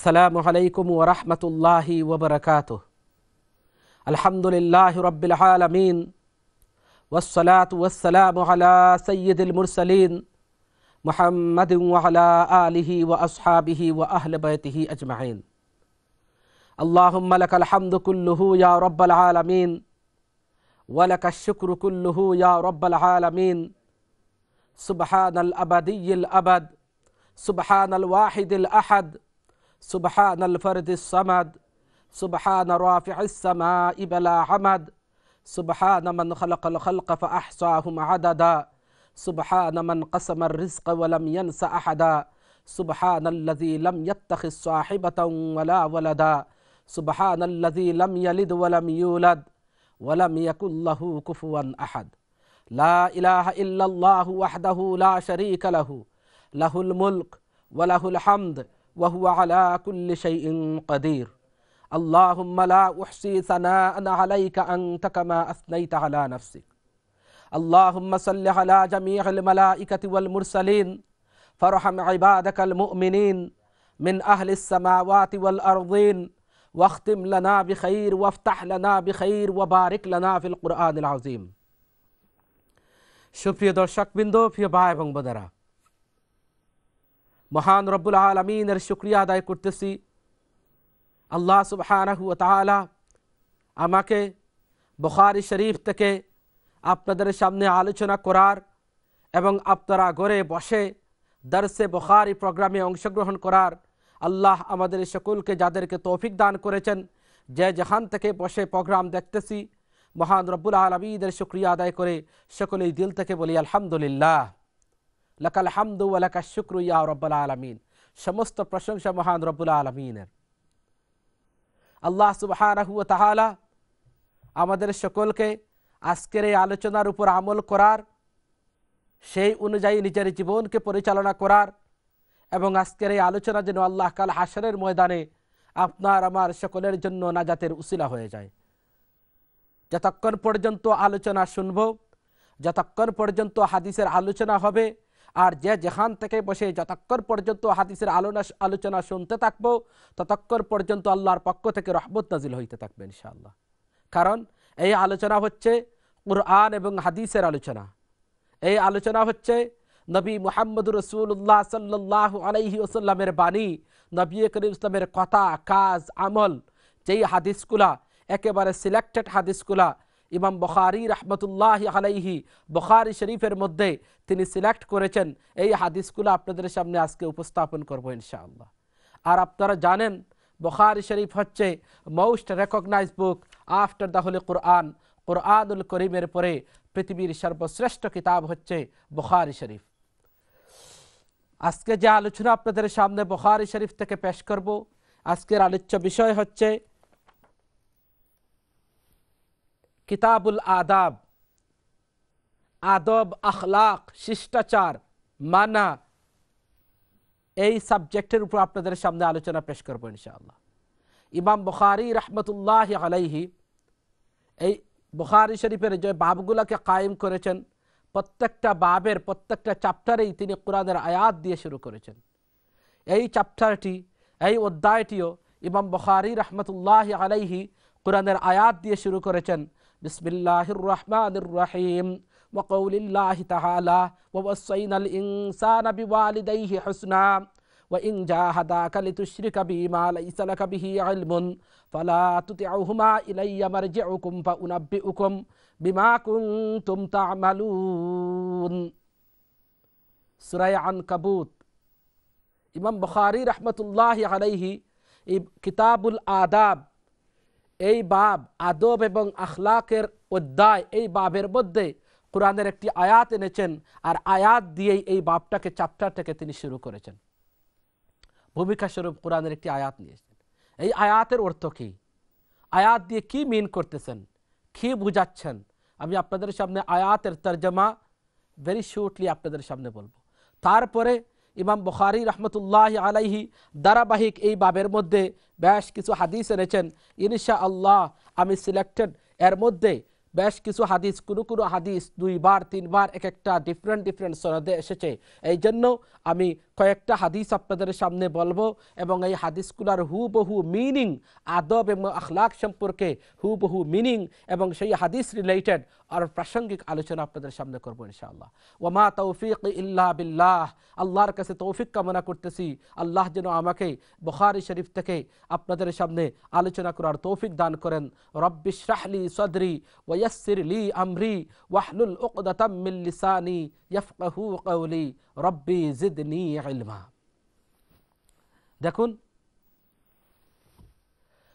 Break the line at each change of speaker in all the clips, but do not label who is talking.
السلام عليكم ورحمة الله وبركاته. الحمد لله رب العالمين والصلاة والسلام على سيد المرسلين محمد وعلى آله وأصحابه وأهل بيته أجمعين. اللهم لك الحمد كله يا رب العالمين ولك الشكر كله يا رب العالمين. سبحان الأبدي الأبد سبحان الواحد الأحد سبحان الفرد الصمد سبحان رافع السماء بلا حمد سبحان من خلق الخلق فأحصاهم عددا سبحان من قسم الرزق ولم ينس أحدا سبحان الذي لم يتخذ صاحبة ولا ولدا سبحان الذي لم يلد ولم يولد ولم يكن له كفوا أحد. لا إله إلا الله وحده لا شريك له له الملك وله الحمد وهو على كل شيء قدير اللهم لا أحصي ثناء عليك أنت كما أثنيت على نفسك اللهم صل على جميع الملائكة والمرسلين فارحم عبادك المؤمنين من أهل السماوات والأرضين واختم لنا بخير وافتح لنا بخير وبارك لنا في القرآن العظيم সুপ্রিয় দর্শকবৃন্দ প্রিয় ভাই এবং বোনেরা মহান রব্বুল আলমিনের শুক্রিয়া আদায় করতেছি আল্লাহ সুবহানাহু তাআলা আমাকে বুখারী শরীফ থেকে আপনাদের সামনে আলোচনা করার এবং আপনারা ঘরে বসে দর্শে বুখারি প্রোগ্রামে অংশগ্রহণ করার আল্লাহ আমাদের সকলকে যাদেরকে তৌফিক দান করেছেন যে যেখান থেকে বসে প্রোগ্রাম দেখতেছি মহান রব্বুল আলমীদের শুক্রিয়া আদায় করে সকলেই দিল থেকে বলি আলহামদুলিল্লাহ লাকাল হামদু লাকা শুক্র ইয়া রব্বুল আলমিন। সমস্ত প্রশংসা মহান রব্বুল আলমিনের। আল্লাহ সুবাহ তাহালা আমাদের সকলকে আজকের এই আলোচনার উপর আমল করার, সেই অনুযায়ী নিজের জীবনকে পরিচালনা করার এবং আজকের এই আলোচনা যেন আল্লাহ কাল হাসরের ময়দানে আপনার আমার সকলের জন্য নাজাতের উসিলা হয়ে যায়। যতক্ষণ পর্যন্ত আলোচনা শুনব, যতক্ষণ পর্যন্ত হাদিসের আলোচনা হবে আর যে যেখান থেকে বসে যতক্ষণ পর্যন্ত হাদিসের আলোনা আলোচনা শুনতে থাকব, ততক্ষণ পর্যন্ত আল্লাহর পক্ষ থেকে রহমত নাজিল হইতে থাকবে ইনশাআল্লাহ। কারণ এই আলোচনা হচ্ছে কুরআন এবং হাদিসের আলোচনা। এই আলোচনা হচ্ছে নবী মোহাম্মদ রসুল্লাহ সাল্লাহ আলাইহি ওসাল্লামের বাণী, নবী করিম ইসলামের কথা, কাজ, আমল, যেই হাদিসগুলা, একেবারে সিলেক্টেড হাদিসগুলা ইমাম বখারি রহমতুল্লাহ আলাইহি বখারি শরীফের মধ্যে তিনি সিলেক্ট করেছেন এই হাদিসগুলো আপনাদের সামনে আজকে উপস্থাপন করব ইনশাআল্লাহ। আর আপনারা জানেন, বখারি শরীফ হচ্ছে most recognise book after the holy Quran কোরআনুল করিমের পরে পৃথিবীর সর্বশ্রেষ্ঠ কিতাব হচ্ছে বখারি শরীফ। আজকে যে আলোচনা আপনাদের সামনে বখারি শরীফ থেকে পেশ করব, আজকের আলোচ্য বিষয় হচ্ছে কিতাবুল আদাব। আদব, আখলাক, শিষ্টাচার, মানা, এই সাবজেক্টের উপর আপনাদের সামনে আলোচনা পেশ করব ইনশাআল্লাহ। ইমাম বুখারি রহমতুল্লাহ আলাইহি এই বুখারি শরীফের যে বাবগুলোকে কায়েম করেছেন, প্রত্যেকটা বাবের প্রত্যেকটা চ্যাপ্টারেই তিনি কোরআনের আয়াত দিয়ে শুরু করেছেন। এই চ্যাপ্টারটি এই অধ্যায়টিও ইমাম বুখারি রহমতুল্লাহ আলাইহি কোরআনের আয়াত দিয়ে শুরু করেছেন। বিসমিল্লাহির রহমানির রহিম وقول الله تعالى ووصينا الإنسان بوالديه حسنا وإن جاهداك لتشرك بي ما ليس لك به علم فلا تطعهما إلي مرجعكم فأنبئكم بما كنتم تعملون سورة عنكبوت ইমাম বখারি রহমতুল্লাহ আলাইহি এই কিতাবুল আদাব এই বাব আদব এবং আখলাকের অধ্যায় এই বাবের মধ্যে কোরআনের একটি আয়াত এনেছেন আর আয়াত দিয়েই এই বাপটাকে চ্যাপ্টার থেকে তিনি শুরু করেছেন। ভূমিকা স্বরূপ কোরআনের একটি আয়াত নিয়েছেন। এই আয়াতের অর্থ কি? আয়াত দিয়ে কি মিন করতেছেন? কি বুঝাচ্ছেন? আমি আপনাদের সামনে আয়াতের তর্জমা ভেরি শর্টলি আপনাদের সামনে বলব। তারপরে ইমাম বখারি রহমতুল্লাহ আলাইহি ধারাবাহিক এই বাবের মধ্যে বেশ কিছু হাদিস এনেছেন। ইনশা আল্লাহ আমি সিলেক্টেড এর মধ্যে বেশ কিছু হাদিস, কোনো কোনো হাদিস দুইবার, তিনবার এক একটা ডিফারেন্ট ডিফারেন্ট সনদে এসেছে। এই জন্য আমি কয়েকটা হাদিস আপনাদের সামনে বলব এবং এই হাদিসগুলোর হুবহু মিনিং আদব এবং আখলাক সম্পর্কে হুবহু মিনিং এবং সেই হাদিস রিলেটেড আর প্রাসঙ্গিক আলোচনা আপনাদের সামনে করব ইনশাআল্লাহ। ওমা তৌফিক ইল্লা বিল্লাহ। আল্লাহর কাছে তৌফিক কামনা করতেছি। আল্লাহ যেন আমাকে বখারি শরীফ থেকে আপনাদের সামনে আলোচনা করার তৌফিক দান করেন। রব্বি শাহলি সদরি ওয়াসির লি আমরি। ওয়াহলুল উকদাতাম মিন লিসানি ইয়াফকাহু কওলি। রব্বি জিদনি ইলমা। দেখুন,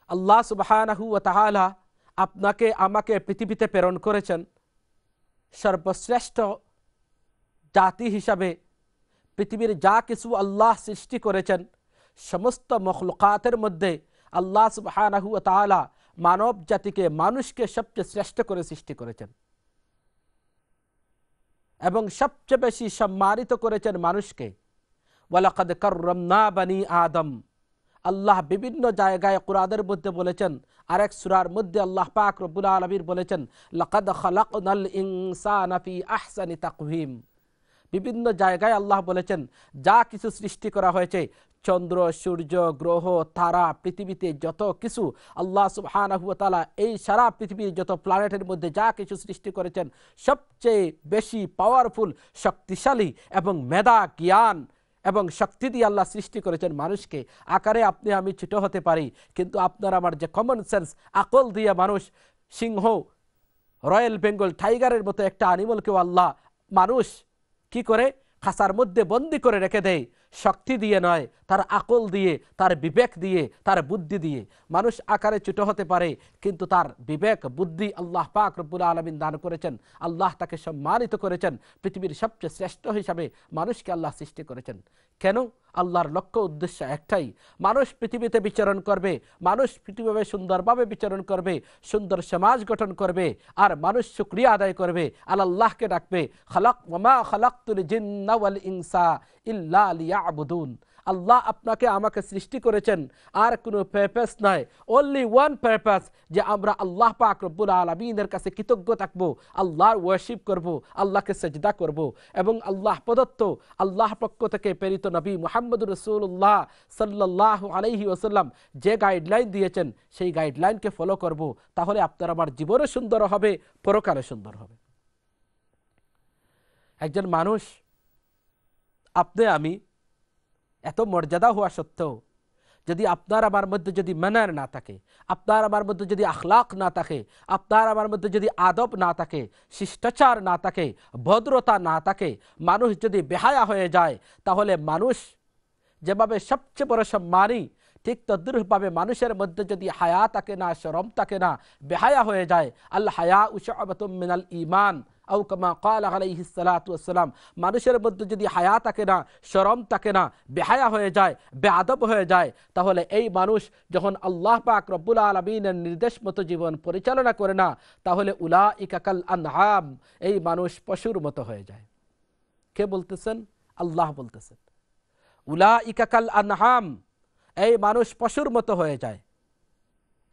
আল্লাহ সুবহানাহু ওয়া তাআলা আপনাকে, আমাকে পৃথিবীতে প্রেরণ করেছেন। সর্বশ্রেষ্ঠ জাতি হিসাবে পৃথিবীর যা কিছু আল্লাহ সৃষ্টি করেছেন, সমস্ত মখলুকাতের মধ্যে আল্লাহ সুবহানাহু ওয়া তাআলা মানব জাতিকে মানুষকে সবচেয়ে শ্রেষ্ঠ করে সৃষ্টি করেছেন। এবং সবচেয়ে বেশি সম্মানিত করেছেন মানুষকে। ওয়ালাকাদ কাররামনা বানি আদম। আল্লাহ বিভিন্ন জায়গায় কুরাদের মধ্যে বলেছেন, আরেক সুরার মধ্যে আল্লাহ পাক রব্বুল আলমীর বলেছেন, লাকাদ খালাকনাল ইনসানফি আহসানি তাকভিম বিভিন্ন জায়গায় আল্লাহ বলেছেন, যা কিছু সৃষ্টি করা হয়েছে চন্দ্র, সূর্য, গ্রহ, তারা, পৃথিবীতে যত কিছু আল্লাহ সুবহানাহু ওয়া এই সারা পৃথিবীর যত প্ল্যানেটের মধ্যে যা কিছু সৃষ্টি করেছেন, সবচেয়ে বেশি পাওয়ারফুল শক্তিশালী এবং মেধা জ্ঞান এবং শক্তি দিয়ে আল্লাহ সৃষ্টি করেছেন মানুষকে। আকারে আপনি, আমি ছোট হতে পারি, কিন্তু আপনার আমার যে কমন সেন্স আকল দিয়ে মানুষ, সিংহ, রয়্যাল বেঙ্গল টাইগারের মতো একটা অ্যানিমালকেও আল্লাহ মানুষ কি করে? খাসার মধ্যে বন্দি করে রেখে দেয়। শক্তি দিয়ে নয়, তার আকল দিয়ে, তার বিবেক দিয়ে, তার বুদ্ধি দিয়ে। মানুষ আকারে ছোট হতে পারে, কিন্তু তার বিবেক, বুদ্ধি আল্লাহ পাক রব্বুল আলমিন দান করেছেন। আল্লাহ তাকে সম্মানিত করেছেন। পৃথিবীর সবচেয়ে শ্রেষ্ঠ হিসাবে মানুষকে আল্লাহ সৃষ্টি করেছেন। কেন? আল্লাহর লক্ষ্য উদ্দেশ্য একটাই। মানুষ পৃথিবীতে বিচরণ করবে, মানুষ পৃথিবীভাবে সুন্দরভাবে বিচরণ করবে, সুন্দর সমাজ গঠন করবে, আর মানুষ শুক্রিয়া আদায় করবে। আল্লাহকে ডাকবে, খালাক ওমা খালাকুল জিন্না ওয়াল ইনসা ইল্লা লিয়াবুদুন। আল্লাহ আপনাকে আমাকে সৃষ্টি করেছেন। আর কোনো পারপাস নয় অনলি ওয়ান পারপাস যে আমরা আল্লাহ পাক রব্বুল আলমিনের কাছে কৃতজ্ঞ থাকব, আল্লাহর ওয়ার্শিপ করব, আল্লাহকে সেজদা করব এবং আল্লাহ প্রদত্ত, আল্লাহ পক্ষ থেকে প্রেরিত নবী মোহাম্মদ রসুল্লাহ সাল্লাহ আলহি ওসাল্লাম যে গাইডলাইন দিয়েছেন, সেই গাইডলাইনকে ফলো করব। তাহলে আপনার আমার জীবনও সুন্দর হবে পরকালে সুন্দর হবে। একজন মানুষ, আপনি, আমি এত মর্যাদা হওয়া সত্ত্বেও যদি আপনার আমার মধ্যে যদি ম্যানার না থাকে, আপনার আমার মধ্যে যদি আখলাক না থাকে, আপনার আমার মধ্যে যদি আদব না থাকে, শিষ্টাচার না থাকে, ভদ্রতা না থাকে, মানুষ যদি বেহায়া হয়ে যায়, তাহলে মানুষ যেভাবে সবচেয়ে বড় সম্মানী, ঠিক তদ্রুপভাবে মানুষের মধ্যে যদি হায়া থাকে না, শরম থাকে না, বেহায়া হয়ে যায় আল হায়া উশাবতুম মিনাল ইমান আউ মানুষের মধ্যে যদি হায়া থাকে না, শরম থাকে না, বেহায়া হয়ে যায়, বেআদব হয়ে যায়, তাহলে এই মানুষ যখন আল্লাহ পাক রব্বুল আলমিনের নির্দেশ মতো জীবন পরিচালনা করে না, তাহলে উলা ইকাকাল আনহাম, এই মানুষ পশুর মতো হয়ে যায়। কে বলতেছেন? আল্লাহ বলতেছেন। উলা ইকাকাল আনহাম, এই মানুষ পশুর মতো হয়ে যায়।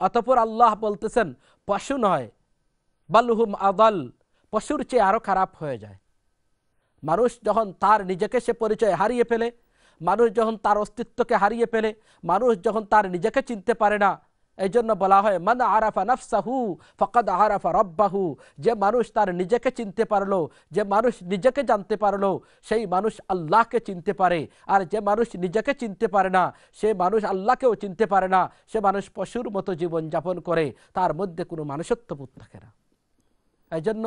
অতপর আল্লাহ বলতেছেন, পশু নয়, বালুহুম আদাল পশুর চেয়ে আরও খারাপ হয়ে যায়। মানুষ যখন তার নিজেকে সে পরিচয় হারিয়ে ফেলে, মানুষ যখন তার অস্তিত্বকে হারিয়ে ফেলে, মানুষ যখন তার নিজেকে চিনতে পারে না এই জন্য বলা হয়, মান আরাফা নফসাহু, ফকদ আরাফা রব্বাহু। যে মানুষ তার নিজেকে চিনতে পারল, যে মানুষ নিজেকে জানতে পারল, সেই মানুষ আল্লাহকে চিনতে পারে। আর যে মানুষ নিজেকে চিনতে পারে না, সে মানুষ আল্লাহকেও চিনতে পারে না। সে মানুষ পশুর মতো জীবন যাপন করে, তার মধ্যে কোনো মানুষত্ববোধ থাকে না। এই জন্য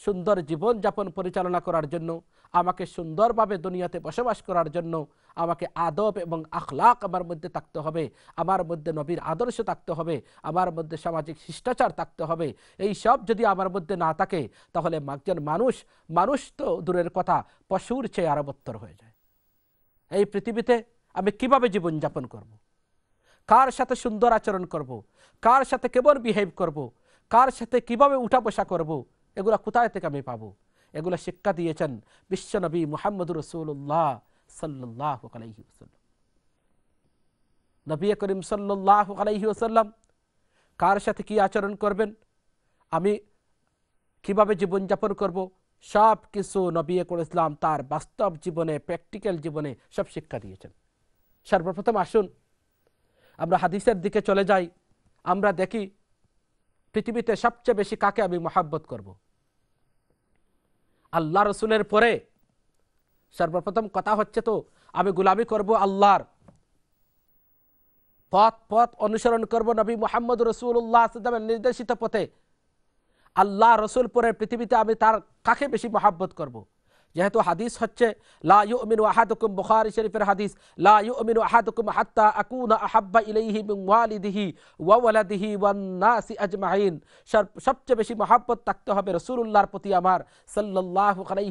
সুন্দর জীবন যাপন পরিচালনা করার জন্য, আমাকে সুন্দরভাবে দুনিয়াতে বসবাস করার জন্য, আমাকে আদব এবং আখলাক আমার মধ্যে থাকতে হবে, আমার মধ্যে নবীর আদর্শ থাকতে হবে, আমার মধ্যে সামাজিক শিষ্টাচার থাকতে হবে এই সব যদি আমার মধ্যে না থাকে, তাহলে একজন মানুষ মানুষ তো দূরের কথা, পশুর চেয়ে আরবত্তর হয়ে যায় এই পৃথিবীতে আমি কীভাবে জীবনযাপন করব। কার সাথে সুন্দর আচরণ করব। কার সাথে কেমন বিহেভ করব। কার সাথে কীভাবে উঠা বসা করব। এগুলা কোথায় থেকে আমি পাবো? এগুলো শিক্ষা দিয়েছেন বিশ্বনবী মুহাম্মদ রসুল্লাহ নবী করিম সাল্লাহ কার সাথে কি আচরণ করবেন? আমি কীভাবে জীবনযাপন করব? সব কিছু নবী ইসলাম তার বাস্তব জীবনে প্র্যাকটিক্যাল জীবনে সব শিক্ষা দিয়েছেন। সর্বপ্রথম আসুন, আমরা হাদিসের দিকে চলে যাই। আমরা দেখি পৃথিবীতে সবচেয়ে বেশি কাকে আমি মহাব্বত করব? আল্লাহ রসুলের পরে সর্বপ্রথম কথা হচ্ছে তো, আমি গুলামি করব আল্লাহর। পথ পথ অনুসরণ করব নবী মোহাম্মদ রসুল্লাহ আসলামের নির্দেশিত পথে। আল্লাহ রসুল পরে পৃথিবীতে আমি তার কাকে বেশি মহাব্বত করব। যেহেতু হাদিস হচ্ছে সবচেয়ে বেশি মহাব্বত থাকতে হবে রাসূলুল্লাহর প্রতি আমার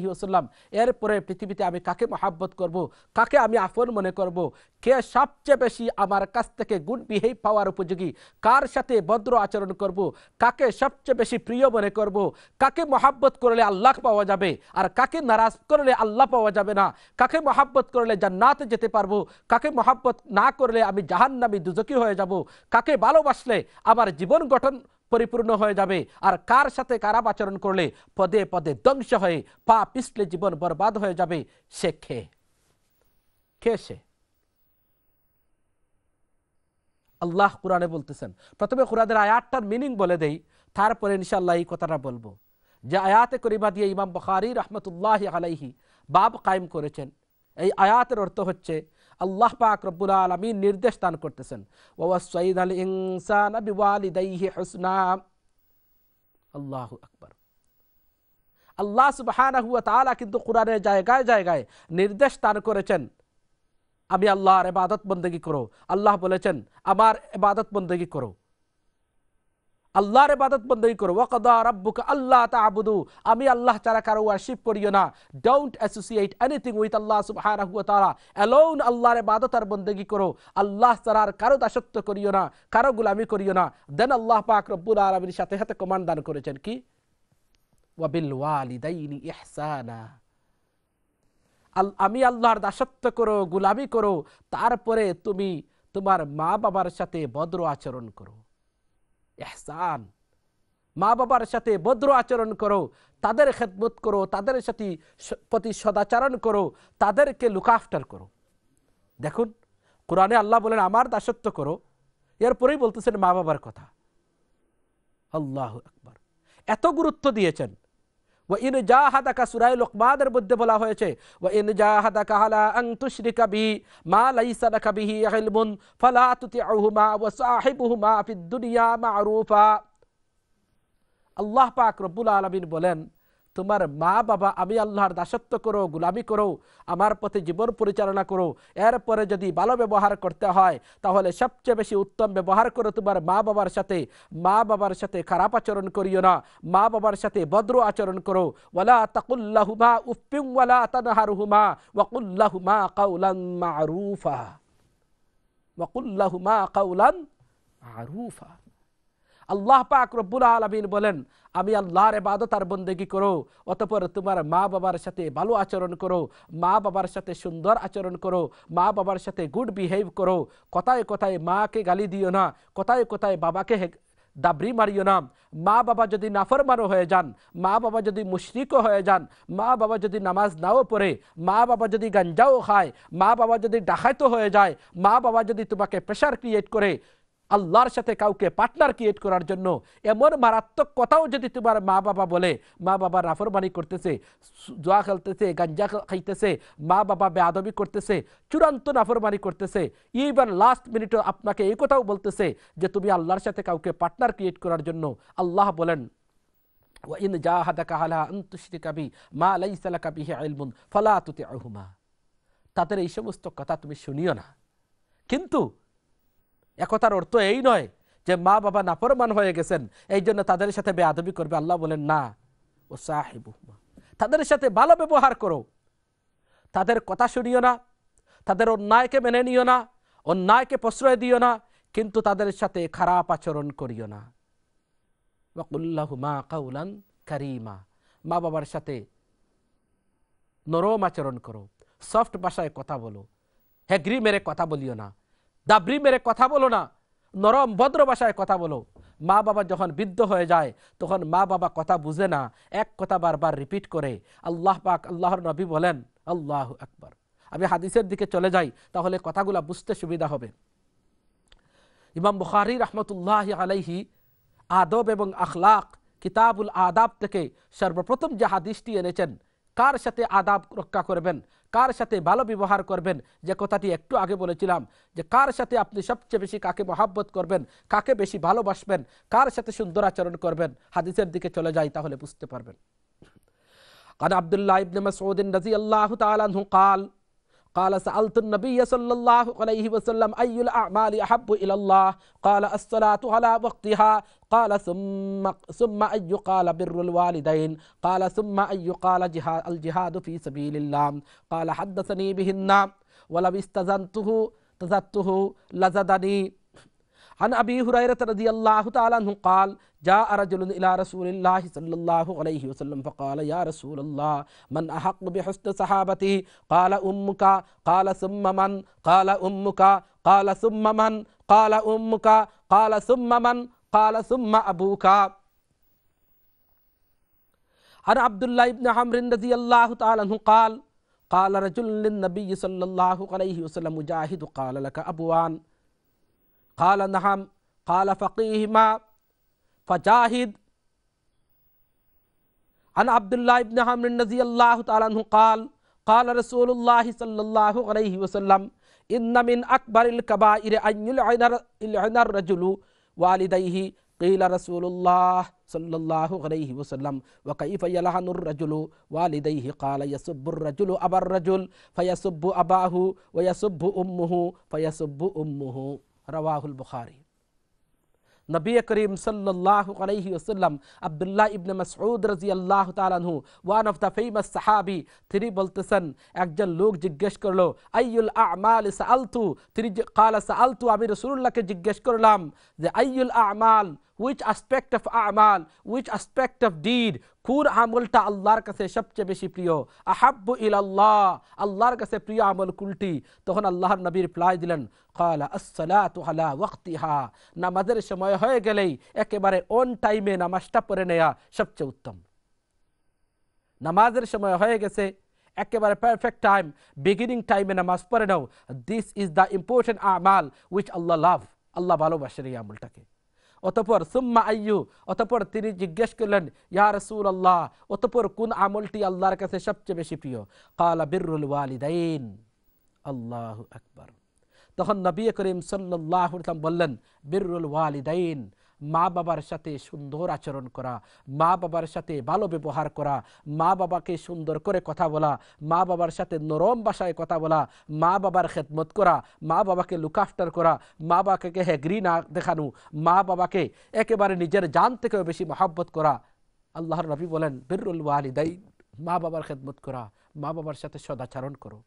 ওয়াসাল্লাম। এরপরে পৃথিবীতে আমি কাকে মহাব্বত করব, কাকে আমি আপন মনে করব, কে সবচেয়ে বেশি আমার কাছ থেকে গুড বিহেভ পাওয়ার উপযোগী, কার সাথে ভদ্র আচরণ করব, কাকে সবচেয়ে বেশি প্রিয় মনে করব, কাকে মহাব্বত করলে আল্লাহ পাওয়া যাবে, আর কাকে নারাজ করলে আল্লাহ পাওয়া যাবে না। কাকে মহাব্বত করলে জান্নাতে যেতে পারব? কাকে মহাব্বত না করলে আমি জাহান্নামি দুজকি হয়ে যাব? কাকে ভালোবাসলে আমার জীবন গঠন পরিপূর্ণ হয়ে যাবে? আর কার সাথে খারাপ আচরণ করলে পদে পদে ধ্বংস হয়ে পা পিছলে জীবন বরবাদ হয়ে যাবে? সে খে কে সে? আল্লাহ কোরআনে বলতেছেন। প্রথমে কোরআনের আয়াতটার মিনিং বলে দেই, তারপরে ইনশাল্লাহ এই কথাটা বলব। যে আয়াতে করিমা দিয়ে ইমাম বখারি রহমতুল্লাহ আলাইহি বাব কায়েম করেছেন। এই আয়াতের অর্থ হচ্ছে, আল্লাহ পাক রব্বুল আলমী নির্দেশ দান করতেছেন ওয়াসাইদ আল ইনসান আল্লাহ আকবার। আল্লাহ সুবহানাহু ওয়া তাআলা কিন্তু কোরআনের জায়গায় জায়গায় নির্দেশ দান করেছেন, আমি আল্লাহর এবাদত বন্দেগী করো। আল্লাহ বলেছেন, আমার এবাদত বন্দেগী করো। আল্লাহর ইবাদত বন্দী করো। ওয়াকাদা রাব্বুকা আল্লাহ তাআবুদু আমি আল্লাহ ছাড়া কারও ওয়ারশিপ করিও না। Don't associate anything with Allah সুবহানাহু ওয়া তাআলা। অ্যালোন আল্লাহর ইবাদত আর বন্দী করো। আল্লাহ ছাড়া আর কারও দাসত্ব করিও না, কারও গোলামি করিও না। দেন আল্লাহ পাক রব্বুল আলামিনের সাথে সাথে কমান্ড দান করেছেন কি? ওয়া বিল ওয়ালিদাইনি ইহসানা। আমি আল্লাহর দাসত্ব করো, গুলামি করো, তারপরে তুমি তোমার মা বাবার সাথে ভদ্র আচরণ করো। এহসান মা বাবার সাথে ভদ্র আচরণ করো, তাদের খেদমত করো, তাদের সাথে প্রতি সদাচরণ করো, তাদেরকে লুকাফটার করো। দেখুন, কোরআনে আল্লাহ বলেন, আমার দাসত্ব করো। এরপরেই বলতেছেন মা বাবার কথা। আল্লাহ আকবর। এত গুরুত্ব দিয়েছেন। ইন জাহাদাকা সুরাই লোকমাদের মধ্যে বলা হয়েছে ও ইন জাহাদাকা হালা আন তুশরিকা বি মা লাইসা লাকা বিহি ইলমুন ফালা তুতিউহুমা ওয়া সাহিবুহুমা ফিদ দুনিয়া মারুফা আল্লাহ পাক রব্বুল আলামিন বলেন তোমার মা বাবা আমি আল্লাহর দাসত্ব করো, গুলামি করো, আমার পথে জীবন পরিচালনা করো। এরপরে যদি ভালো ব্যবহার করতে হয়, তাহলে সবচেয়ে বেশি উত্তম ব্যবহার করো তোমার মা বাবার সাথে। মা বাবার সাথে খারাপ আচরণ করিও না মা বাবার সাথে ভদ্র আচরণ করো। ওয়ালা তাকুল্লাহুমা উফিম ওয়ালা তানহারুহুমা, ওয়াকুল্লাহুমা কাউলান মারুফা। ওয়াকুল্লাহুমা কাউলান মারুফা। আল্লাহ পাক রব্বুল আলমিন বলেন, আমি আল্লাহর এবাদত আর বন্দেগি করো, অতপর তোমার মা বাবার সাথে ভালো আচরণ করো, মা বাবার সাথে সুন্দর আচরণ করো, মা বাবার সাথে গুড বিহেভ করো, কোথায় কোথায় মাকে গালি দিও না, কোথায় কোথায় বাবাকে দাবরি মারিও না, মা বাবা যদি নাফরমানো হয়ে যান, মা বাবা যদি মুশরিকও হয়ে যান, মা বাবা যদি নামাজ নাও পড়ে, মা বাবা যদি গাঞ্জাও খায়, মা বাবা যদি ডাকাইতো হয়ে যায়, মা বাবা যদি তোমাকে প্রেশার ক্রিয়েট করে আল্লাহর সাথে কাউকে পার্টনার ক্রিয়েট করার জন্য এমন মারাত্মক কথাও যদি তোমার মা বাবা বলে মা বাবা নাফরমানি করতেছে জোয়া খেলতেছে গাঞ্জা খাইতেছে মা বাবা বেআবি করতেছে চূড়ান্ত নাফরমানি করতেছে ইভেন লাস্ট মিনিটও আপনাকে এই কথাও বলতেছে যে তুমি আল্লাহর সাথে কাউকে পার্টনার ক্রিয়েট করার জন্য আল্লাহ বলেন وإن جاهدك على أن تشرك بي ما ليس لك به علم فلا تطعهما তাদের এই সমস্ত কথা তুমি শুনিও না কিন্তু একতার অর্থ এই নয় যে মা বাবা নাফরমান হয়ে গেছেন, এই জন্য তাদের সাথে বেআবি করবে। আল্লাহ বলেন, না, ও সাহেবুহমা তাদের সাথে ভালো ব্যবহার করো। তাদের কথা শুনিও না, তাদের অন্যায়কে মেনে নিও না, অন্যায়কে প্রশ্রয় দিও না, কিন্তু তাদের সাথে খারাপ আচরণ করিও না। ওয়াকুল্লাহুমা কাউলান কারিমা, মা বাবার সাথে নরম আচরণ করো, সফট ভাষায় কথা বলো হ্যাগ্রি মেরে কথা বলিও না। দাবরি মেরে কথা বলো না। নরম ভদ্র ভাষায় কথা বলো। মা বাবা যখন বৃদ্ধ হয়ে যায়, তখন মা বাবা কথা বুঝে না। এক কথা বারবার রিপিট করে, আল্লাহ পাক, আল্লাহর নবী বলেন, আল্লাহ আকবার। আমি হাদিসের দিকে চলে যাই, তাহলে কথাগুলো বুঝতে সুবিধা হবে। ইমাম বুখারি রহমতুল্লাহ আলাইহি আদব এবং আখলাক কিতাবুল আদাব থেকে সর্বপ্রথম যে হাদিসটি এনেছেন কার সাথে আদাব রক্ষা করবেন কার সাথে ভালো ব্যবহার করবেন যে কথাটি একটু আগে বলেছিলাম যে কার সাথে আপনি সবচেয়ে বেশি কাকে মহাব্বত করবেন কাকে বেশি ভালোবাসবেন কার সাথে সুন্দর আচরণ করবেন হাদিসের দিকে চলে যাই তাহলে বুঝতে পারবেন কারণ আবদুল্লাহ ইবনে মাসউদ রাদিয়াল্লাহু তাআলা আনহু قال قال سألت النبي صلى الله عليه وسلم أي الأعمال أحب إلى الله قال الصلاة على وقتها قال ثم ثم أي قال بر الوالدين؟ قال ثم أي قال جهاد الجهاد في سبيل الله؟ قال حدثني بهن ولو استزنته تزدته لزدني. عن أبي هريرة رضي الله تعالى عنه قال جاء رجل إلى رسول الله صلى الله عليه وسلم فقال يا رسول الله من أحق بحسن صحابتي؟ قال أمك. قال ثم من؟ قال أمك. قال ثم من؟ قال أمك. قال ثم من؟ قال ثم أبوك. عن عبد الله بن عمرو رضي الله تعالى عنه قال قال رجل للنبي صلى الله عليه وسلم مجاهد قال لك أبوان. قال نعم. قال فقيهما. فجاهد. عن عبد الله بن عمرو رضي الله تعالى عنه قال قال رسول الله صلى الله عليه وسلم إن من أكبر الكبائر أن يلعن الرجل والديه قيل رسول الله صلى الله عليه وسلم وكيف يلعن الرجل؟ والديه قال يسب الرجل أبا الرجل فيسب أباه ويسب أمه فيسب أمه. رواه البخاري. নবী করিম সাল্লাহ আলাইহি ওসাল্লাম আবদুল্লাহ ইবনে মাসউদ রাজি আল্লাহ তালানহু ওয়ান অফ দ্য ফেমাস সাহাবি তিনি বলতেছেন একজন লোক জিজ্ঞেস করল, আইয়ুল আমাল সাআলতু? তিনি কালা সাআলতু, আমি রসুল্লাহকে জিজ্ঞেস করলাম যে, আইয়ুল আমাল উইচ অ্যাসপেক্ট অফ আমাল উইচ অ্যাসপেক্ট অফ ডিড কোন আমলটা আল্লাহর কাছে সবচেয়ে বেশি প্রিয়? আহাব্বু ইল আল্লাহ আল্লাহর কাছে প্রিয় আমল কুলটি তখন আল্লাহর নবীর প্লাই দিলেন নামাজের সময় হয়ে গেলেই একেবারে অন টাইমে নামাজটা পড়ে নেয়া সবচেয়ে উত্তম। নামাজের সময় হয়ে গেছে, একেবারে পারফেক্ট টাইম বিগিনিং টাইমে নামাজ পড়ে নাও। দিস ইজ দ্য ইম্পর্টেন্ট আমাল উইচ আল্লাহ লাভ আল্লাহ ভালোবাসেন এই আমলটাকে। অতপর সুম্মা আইয়ু, অতপর তিনি জিজ্ঞেস করলেন, ইয়া রসুল আল্লাহ অতপর কোন আমলটি আল্লাহর কাছে সবচেয়ে বেশি প্রিয়? কালা বিরুল ওয়ালিদাইন। আল্লাহ আকবর। তখন নবী করিম সাল্লাহ বললেন, বিরুল ওয়ালিদাইন। মা বাবার সাথে সুন্দর আচরণ করা, মা বাবার সাথে ভালো ব্যবহার করা, মা বাবাকে সুন্দর করে কথা বলা, মা বাবার সাথে নরম ভাষায় কথা বলা, মা বাবার খেদমত করা, মা বাবাকে লুকাফটার করা, মা বাবাকে হেগ্রি না দেখানো, মা বাবাকে একেবারে নিজের জান থেকেও বেশি মহাব্বত করা। আল্লাহর নবী বলেন, বিরুল ওয়ালিদাই মা বাবার খেদমত করা, মা বাবার সাথে সদাচরণ করো।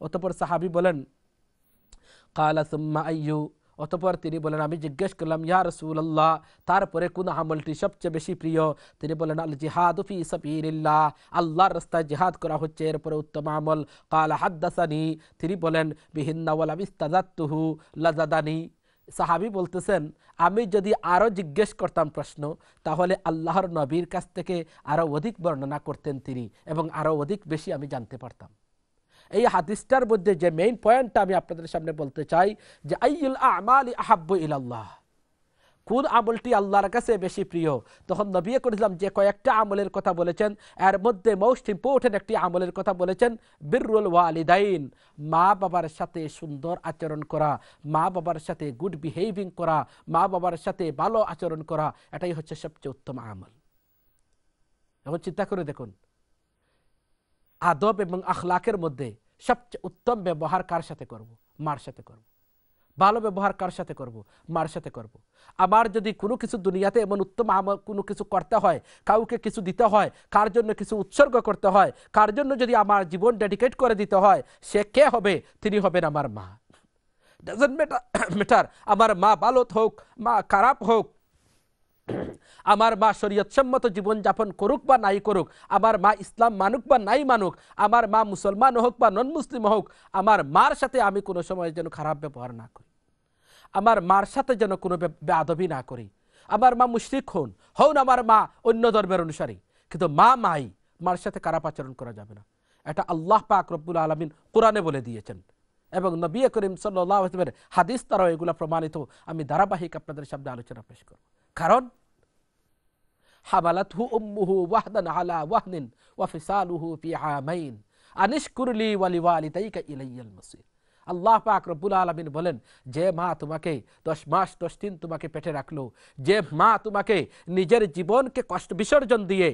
অতপর সাহাবি বলেন, কালা সুম্মা আইয়ু অতপর তিনি বলেন, আমি জিজ্ঞেস করলাম, ইয়া রসুল্লাহ তারপরে কোন আমলটি সবচেয়ে বেশি প্রিয়? তিনি বলেন, আল জিহাদ সাবিলিল্লাহ, আল্লাহর রাস্তায় জিহাদ করা হচ্ছে, এরপরে উত্তম আমল। কালা, হাদ্দাসানি। তিনি বলেন, বিহিন্না ওয়ালা বিস্তাজাত্তুহু লাজাদানি। সাহাবি বলতেছেন, আমি যদি আরও জিজ্ঞেস করতাম প্রশ্ন, তাহলে আল্লাহর নবীর কাছ থেকে আরও অধিক বর্ণনা করতেন তিনি এবং আরও অধিক বেশি আমি জানতে পারতাম। এই হাদিসটার মধ্যে যে মেইন পয়েন্টটা আমি আপনাদের সামনে বলতে চাই, যে আইউল আমাল আহাব্বু ইলাল্লাহ। কোন আমলটি আল্লাহর কাছে বেশি প্রিয়? তখন নবী করেছিলাম যে কয়েকটা আমলের কথা বলেছেন, এর মধ্যে মোস্ট ইম্পর্টেন্ট একটি আমলের কথা বলেছেন বিরুল ওয়ালিদাইন, মা বাবার সাথে সুন্দর আচরণ করা, মা বাবার সাথে গুড বিহেভিং করা, মা বাবার সাথে ভালো আচরণ করা, এটাই হচ্ছে সবচেয়ে উত্তম আমল। এখন চিন্তা করে দেখুন আদব এবং আখলাকের মধ্যে সবচেয়ে উত্তম ব্যবহার কার সাথে করব? মার সাথে করব। ভালো ব্যবহার কার সাথে করব? মার সাথে করব। আমার যদি কোনো কিছু দুনিয়াতে এমন উত্তম আমার কোনো কিছু করতে হয়, কাউকে কিছু দিতে হয়, কার জন্য কিছু উৎসর্গ করতে হয়, কার জন্য যদি আমার জীবন ডেডিকেট করে দিতে হয়, সে কে হবে? তিনি হবেন আমার মা। ডাজন্ট ম্যাটার আমার মা ভালো হোক, মা খারাপ হোক আমার মা শরীয়তসম্মত জীবনযাপন করুক বা নাই করুক, আমার মা ইসলাম মানুক বা নাই মানুক, আমার মা মুসলমান হোক বা নন মুসলিম হোক, আমার মার সাথে আমি কোনো সময় যেন খারাপ ব্যবহার না করি। আমার মার সাথে যেন কোনো বেআবি না করি। আমার মা মুশরিক হন হন আমার মা অন্য ধর্মের অনুসারী, কিন্তু মা মাই মার সাথে খারাপ আচরণ করা যাবে না। এটা আল্লাহ পাক রব্বুল আলমিন কোরআনে বলে দিয়েছেন। এবং নবী করিম সাল্লামের হাদিস তারাও এগুলো প্রমাণিত। আমি ধারাবাহিক আপনাদের সামনে আলোচনা পেশ করব। কারণ হামালাতহু উম্মুহু ওয়াহদান আলা ওয়াহদিন ওয়া ফিসালুহু ফি আমাইন। আনিশকুরলি ওয়ালি ওয়ালিদাইকা ইলাইয়াল মাসির। আল্লাহ পাক রব্বুল আলমিন বলেন, যে মা তোমাকে দশ মাস, দশ দিন তোমাকে পেটে রাখল, যে মা তোমাকে নিজের জীবনকে কষ্ট, বিসর্জন দিয়ে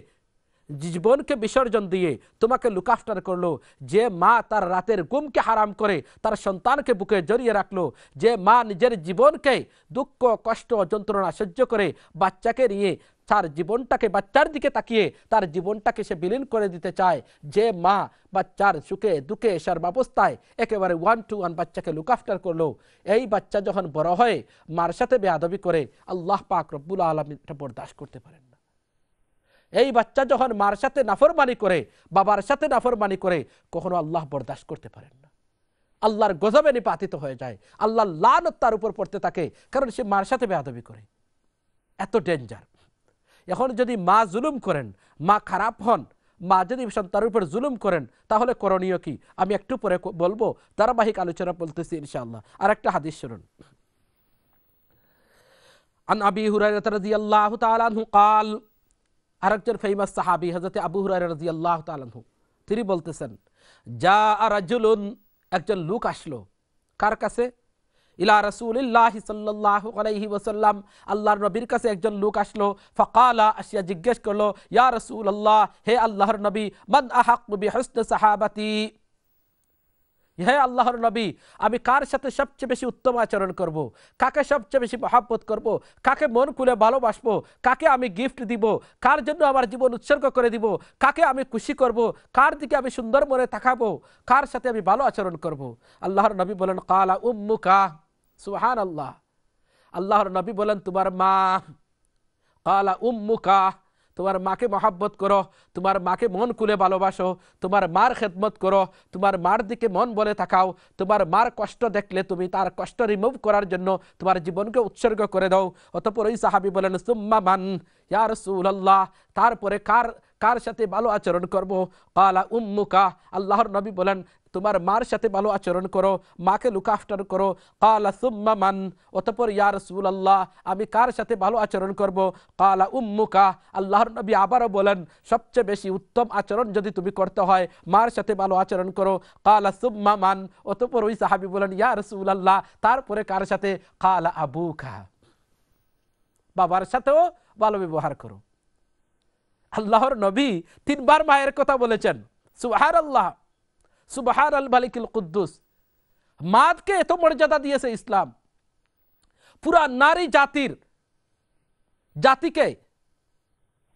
জীবনকে বিসর্জন দিয়ে তোমাকে লুকাফটার করল। যে মা তার রাতের গুমকে হারাম করে, তার সন্তানকে বুকে জড়িয়ে রাখল। যে মা নিজের জীবনকে দুঃখ, কষ্ট, যন্ত্রণা সহ্য করে বাচ্চাকে নিয়ে তার জীবনটাকে বাচ্চার দিকে তাকিয়ে, তার জীবনটাকে সে বিলীন করে দিতে চায়। যে মা বাচ্চার সুখে, দুঃখে, সর্বাবস্থায় একেবারে ওয়ান টু ওয়ান বাচ্চাকে লুকাফটার করল। এই বাচ্চা যখন বড় হয়, মার সাথে বেয়াদবি করে, আল্লাহ পাক রব্বুল আলম বরদাস্ত করতে পারেন। এই বাচ্চা যখন মার সাথে নাফরমানি করে বাবার সাথে নাফরমানি করে কখনো আল্লাহ বরদাস্ত করতে পারেন না আল্লাহর গজবে নিপাতিত হয়ে যায় আল্লাহ লানত তার উপর পড়তে থাকে কারণ সে মার সাথে বেয়াদবি করে এত ডেঞ্জার এখন যদি মা জুলুম করেন মা খারাপ হন মা যদি সন্তানের উপর জুলুম করেন তাহলে করণীয় কি আমি একটু পরে বলবো ধারাবাহিক আলোচনা বলতেছি ইনশাআল্লাহ আর একটা হাদিস শুনুন عن أبي هريرة رضي الله تعالى عنه قال আরেকজন ফেমাস সাহাবি হজরত আবু হুরাই রাজি আল্লাহ তালানহু তিনি বলতেছেন যা রাজুলুন একজন লোক আসলো। কার কাছে? ইলা রসুলিল্লাহ সাল্লাহ আলাইহি ওসাল্লাম আল্লাহর নবীর কাছে একজন লোক আসলো। ফকালা, আসিয়া জিজ্ঞেস করল, ইয়া রসুল আল্লাহ হে আল্লাহর নবী মদ আহাক হসন সাহাবাতি? হে আল্লাহর নবী, আমি কার সাথে সবচেয়ে বেশি উত্তম আচরণ করব। কাকে সবচেয়ে বেশি মহাব্বত করব। কাকে মন খুলে ভালোবাসবো কাকে আমি গিফট দিব কার জন্য আমার জীবন উৎসর্গ করে দিব কাকে আমি খুশি করব। কার দিকে আমি সুন্দর মনে তাকাবো কার সাথে আমি ভালো আচরণ করব। আল্লাহর নবী বলেন, কালা উম্মুকা সুহান আল্লাহ আল্লাহর নবী বলেন, তোমার মা কালা উম্মুকা তোমার মাকে মহাব্বত করো, তোমার মাকে মন খুলে ভালোবাসো, তোমার মার খেদমত করো, তোমার মার দিকে মন বলে থাকাও তোমার মার কষ্ট দেখলে তুমি তার কষ্ট রিমুভ করার জন্য তোমার জীবনকে উৎসর্গ করে দাও। অতপর ওই সাহাবি বলেন, সুম্মা মান ইয়ার সুল্লাহ তারপরে কার কার সাথে ভালো আচরণ করব? কালা উম্মুকা, আল্লাহর নবী বলেন তোমার মার সাথে ভালো আচরণ করো, মাকে লুকাফটার করো। কালা সুম্মা মান, অতপর, ইয়া আল্লাহ আমি কার সাথে ভালো আচরণ করব? কালা উম্মুকা, আল্লাহর নবী আবারও বলেন, সবচেয়ে বেশি উত্তম আচরণ যদি তুমি করতে হয়, মার সাথে ভালো আচরণ করো। কালা সুম্মা মান, অতপর ওই সাহাবি বলেন, ইয়া আল্লাহ তারপরে কার সাথে? কালা আবু খা বাবার সাথেও ভালো ব্যবহার করো। আল্লাহর নবী তিনবার মায়ের কথা বলেছেন সুহার আল্লাহ সুবাহার আল মালিকুল কুদ্দুস মাদকে এত মর্যাদা দিয়েছে ইসলাম পুরা নারী জাতির জাতিকে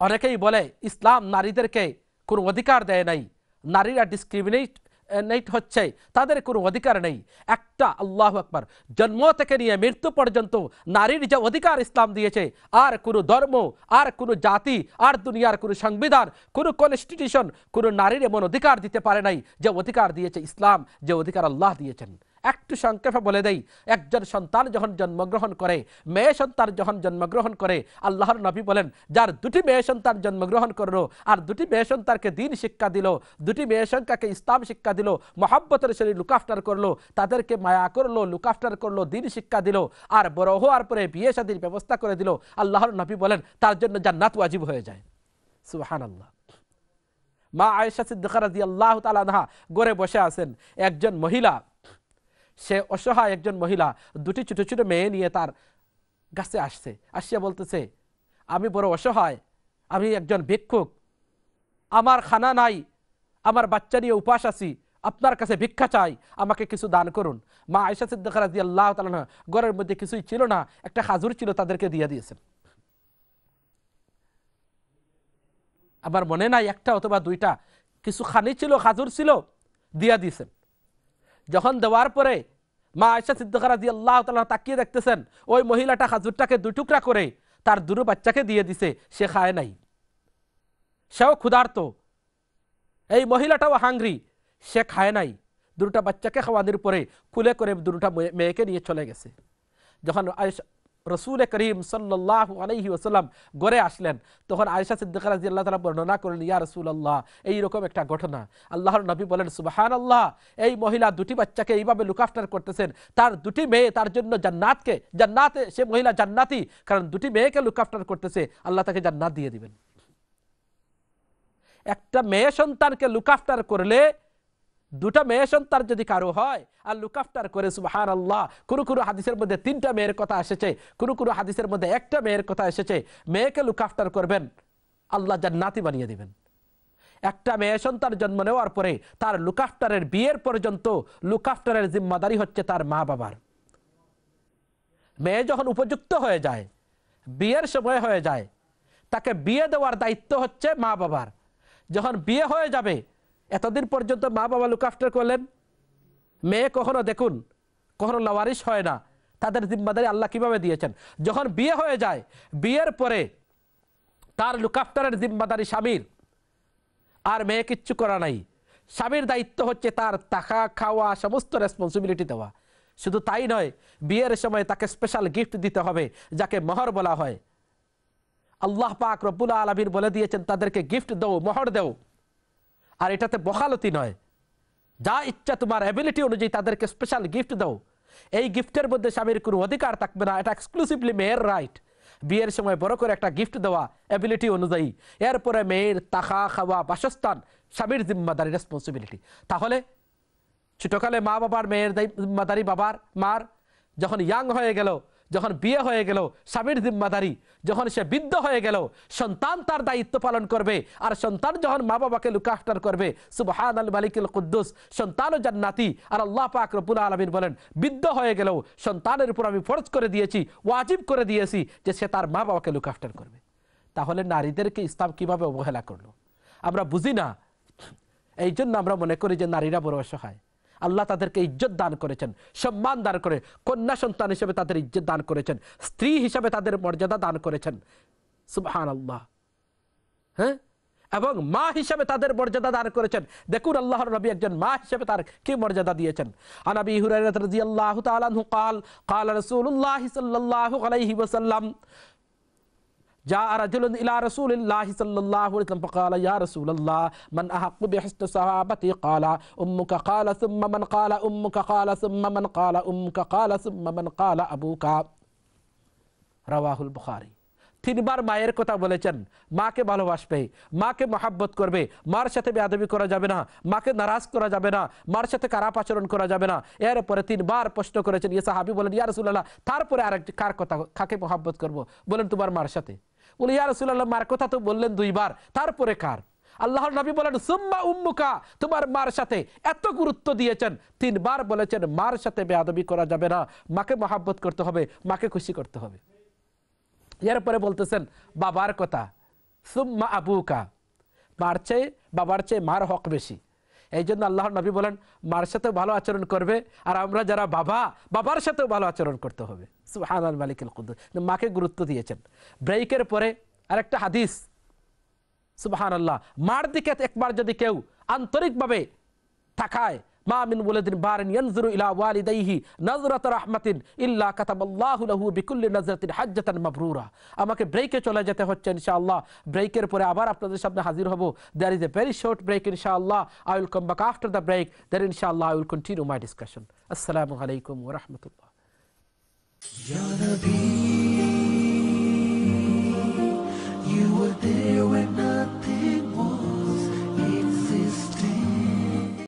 অনেকেই বলে ইসলাম নারীদেরকে কোনো অধিকার দেয় নাই নারীরা ডিসক্রিমিনেট নেট হচ্ছে তাদের কোনো অধিকার নেই। একটা, আল্লাহ আকবর। জন্ম থেকে নিয়ে মৃত্যু পর্যন্ত নারীর যে অধিকার ইসলাম দিয়েছে, আর কোনো ধর্ম, আর কোনো জাতি, আর দুনিয়ার কোনো সংবিধান, কোনো কনস্টিটিউশন কোনো নারীর এমন অধিকার দিতে পারে নাই যে অধিকার দিয়েছে ইসলাম, যে অধিকার আল্লাহ দিয়েছেন। একটু সংক্ষেপে বলে দেই, একজন সন্তান যখন জন্মগ্রহণ করে, মেয়ে সন্তান যখন জন্মগ্রহণ করে, আল্লাহর নবী বলেন, যার দুটি মেয়ে সন্তান জন্মগ্রহণ করল, আর দুটি মেয়ে সন্তানকে দিন শিক্ষা দিল, দুটি মেয়ে সংখ্যাকে ইসলাম শিক্ষা দিল, মহাব্বতের শরীর লুকাফটার করল, তাদেরকে মায়া করল লুকাফটার করল, দিন শিক্ষা দিল, আর বড় হওয়ার পরে বিয়ে শাদীর ব্যবস্থা করে দিল। আল্লাহর নবী বলেন, তার জন্য জান্নাত ওয়াজিব হয়ে যায়। সুহান আল্লাহ মা আয়েশা সিদ্দিকা রাজি আল্লাহ তালা গড়ে বসে আছেন, একজন মহিলা সে অসহায় একজন মহিলা, দুটি ছোটো ছোটো মেয়ে নিয়ে তার কাছে আসছে। আসিয়া বলতেছে, আমি বড় অসহায়, আমি একজন ভিক্ষুক। আমার খানা নাই, আমার বাচ্চা নিয়ে উপাস আছি, আপনার কাছে ভিক্ষা চাই, আমাকে কিছু দান করুন। মা আয়সা সিদ্দিকা রাজি আল্লাহ তালা ঘরের মধ্যে কিছুই ছিল না, একটা খাজুর ছিল তাদেরকে দিয়ে দিয়েছেন আমার মনে নাই একটা অথবা দুইটা, কিছু খানি ছিল, খাজুর ছিল, দিয়া দিয়েছেন যখন দেওয়ার পরে মা আয়সা সিদ্দিকারা দিয়ে আল্লাহ তাল্লাহ তাকিয়ে দেখতেছেন, ওই মহিলাটা খাজুরটাকে দুই টুকরা করে তার দুটো বাচ্চাকে দিয়ে দিছে, সে খায় নাই। সেও ক্ষুধার্ত। এই মহিলাটাও হাংরি, সে খায় নাই। দুটা বাচ্চাকে খাওয়ানোর পরে খুলে করে দুটা মেয়েকে নিয়ে চলে গেছে। যখন রসুল করিম সাল্লাহ আলহি ওসাল্লাম গড়ে আসলেন। তখন আয়সা সিদ্দিক রাজি আল্লাহ তালা বর্ণনা করলেন, ইয়া রসুল আল্লাহ এইরকম একটা ঘটনা। আল্লাহর নবী বলেন সুবাহান আল্লাহ এই মহিলা দুটি বাচ্চাকে এইভাবে লুকাফটার করতেছেন। তার দুটি মেয়ে তার জন্য জান্নাতকে, জান্নাতে, সে মহিলা জান্নাতি, কারণ দুটি মেয়েকে লুকাফটার করতেছে। আল্লাহ তাকে জান্নাত দিয়ে দিবেন। একটা মেয়ে সন্তানকে লুকাফটার করলে দুটা মেয়ে সন্তান যদি কারও হয়, আর লুকাফটার করে সুবাহান আল্লাহ কোনো কোনো হাদিসের মধ্যে তিনটা মেয়ের কথা এসেছে। কোনো কোনো হাদিসের মধ্যে একটা মেয়ের কথা এসেছে। মেয়েকে লুকাফটার করবেন, আল্লাহ জান্নাতি বানিয়ে দেবেন। একটা মেয়ে সন্তান জন্ম নেওয়ার পরে তার লুকাফটারের বিয়ের পর্যন্ত লুকাফটারের জিম্মাদারি হচ্ছে তার মা বাবার। মেয়ে যখন উপযুক্ত হয়ে যায়, বিয়ের সময় হয়ে যায়, তাকে বিয়ে দেওয়ার দায়িত্ব হচ্ছে মা বাবার। যখন বিয়ে হয়ে যাবে এতদিন পর্যন্ত মা বাবা লুক আফটার করলেন। মেয়ে কখনো দেখুন, কখনো লাওয়ারিশ হয় না। তাদের জিম্মাদারি আল্লাহ কীভাবে দিয়েছেন? যখন বিয়ে হয়ে যায়, বিয়ের পরে তার লুক আফটারের জিম্মাদারি স্বামীর। আর মেয়ে কিচ্ছু করা নাই। স্বামীর দায়িত্ব হচ্ছে তার টাকা খাওয়া, সমস্ত রেসপন্সিবিলিটি দেওয়া। শুধু তাই নয়, বিয়ের সময় তাকে স্পেশাল গিফট দিতে হবে, যাকে মহর বলা হয়। আল্লাহ পাক রব্বুল আলমিন বলে দিয়েছেন, তাদেরকে গিফট দেও, মহর দেও। আর এটাতে বকালতি নয়। যা ইচ্ছা তোমার অ্যাবিলিটি অনুযায়ী তাদেরকে স্পেশাল গিফট দাও। এই গিফটের মধ্যে স্বামীর কোনো অধিকার থাকবে না, এটা এক্সক্লুসিভলি মেয়ের রাইট বিয়ের সময় বড় করে একটা গিফট দেওয়া অ্যাবিলিটি অনুযায়ী। এরপরে মেয়ের তাকা খাওয়া বাসস্থান, স্বামীর জিম্মাদারি রেসপন্সিবিলিটি তাহলে ছোটকালে মা বাবার মেয়ের জিম্মাদারি বাবার, মার, যখন ইয়াং হয়ে গেল যখন বিয়ে হয়ে গেল, স্বামীর জিম্মাদারি, যখন সে বৃদ্ধ হয়ে গেল, সন্তান তার দায়িত্ব পালন করবে, আর সন্তান যখন মা বাবাকে লুকাফটার করবে সুবহান আল মালিকুল কুদ্দুস, সন্তানও জান্নাতি, আর আল্লাহ পাক রব্বুল আলমিন বলেন, বৃদ্ধ হয়ে গেল, সন্তানের উপর আমি ফরজ করে দিয়েছি, ওয়াজিব করে দিয়েছি যে সে তার মা বাবাকে লুকাফটার করবে। তাহলে নারীদেরকে ইসলাম কীভাবে অবহেলা করল? আমরা বুঝি না। এই জন্য আমরা মনে করি যে নারীরা বড় অসহায়। আল্লাহ তাদেরকে ইজ্জত দান করেছেন সম্মান দান করে কন্যা সন্তান হিসেবে তাদের ইজ্জত দান করেছেন স্ত্রী হিসেবে তাদের মর্যাদা দান করেছেন সুবহান আল্লাহ হ্যাঁ এবং মা হিসেবে তাদের মর্যাদা দান করেছেন দেখুন আল্লাহর নবী একজন মা হিসেবে তার কি মর্যাদা দিয়েছেন আনাবি হুরাইরাত রাদিয়াল্লাহু তাআলা আনহু قال قال رسول الله صلى الله عليه وسلم جاء رجل إلى رسول الله صلى الله عليه وسلم فقال يا رسول الله من أحق بحسن صحابتي قال أمك قال ثم من قال أمك قال ثم من قال أمك قال ثم من قال أبوك رواه البخاري তিনবার মায়ের কথা বলেছেন মাকে ভালোবাসবে মাকে মহাব্বত করবে মার সাথে বেয়াদবি করা যাবে না মাকে নারাজ করা যাবে না মার সাথে খারাপ আচরণ করা যাবে না এরপরে তিনবার প্রশ্ন করেছেন ইয়ে সাহাবি বলেন ইয়া রসুল্লাহ তারপরে আরেক কার কথা কাকে মহাব্বত করব বলেন তোমার মার সাথে বলে, ইয়া রসুল্লাহ মার কথা তো বললেন দুইবার। তারপরে কার? আল্লাহর নবী বলেন, সুম্মা উম্মুকা, তোমার মার সাথে এত গুরুত্ব দিয়েছেন। তিনবার বলেছেন, মার সাথে বেয়াদবি করা যাবে না। মাকে মহাব্বত করতে হবে, মাকে খুশি করতে হবে। এরপরে বলতেছেন, বাবার কথা, সুম্মা আবুকা, মার চেয়ে, বাবার চেয়ে মার হক বেশি। এই জন্য আল্লাহর নবী বলেন, মার সাথে ভালো আচরণ করবে আর আমরা যারা বাবা, বাবার সাথেও ভালো আচরণ করতে হবে। সুহান আল মালিকুল মাকে গুরুত্ব দিয়েছেন। ব্রেকের পরে আর একটা হাদিস। সুবাহান আল্লাহ মার দিকে একবার যদি কেউ আন্তরিকভাবে ما من ولد بار ينظر إلى والديه نظرة رحمة إلا كتب الله له بكل نظرة حجة مبرورة আমাকে ব্রেকে চলে যেতে হচ্ছে ইনশাআল্লাহ ব্রেকের পরে আবার আপনাদের সামনে হাজির হব there is a very short break ইনশাআল্লাহ I will come back after the break there ইনশাআল্লাহ I will continue my discussion আসসালামু আলাইকুম ওয়া রাহমাতুল্লাহ
يا نبي You were there when I